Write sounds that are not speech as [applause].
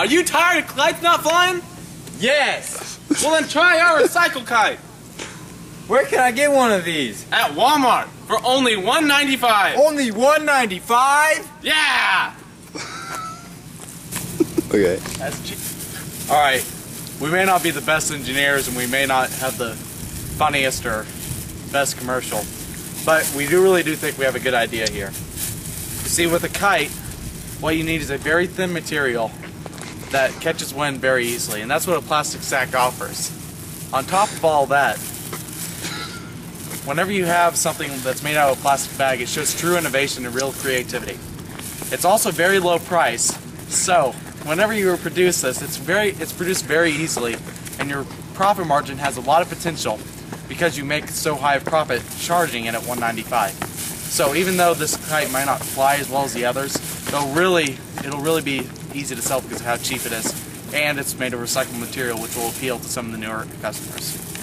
Are you tired of kites not flying? Yes! Well then try our recycle kite Where can I get one of these? at Walmart for only $1.95. Only 195 Yeah! [laughs] Okay. That's cheap. All right, we may not be the best engineers and we may not have the funniest or best commercial, but we do really do think we have a good idea here. You see, with a kite, what you need is a very thin material that catches wind very easily, and that's what a plastic sack offers. On top of all that, whenever you have something that's made out of a plastic bag, it shows true innovation and real creativity. It's also very low price, so whenever you produce this, it's very it's produced very easily, and your profit margin has a lot of potential because you make so high of profit charging it at 195. So even though this kite might not fly as well as the others, it'll really it'll really be easy to sell because of how cheap it is, and it's made of recycled material, which will appeal to some of the newer customers.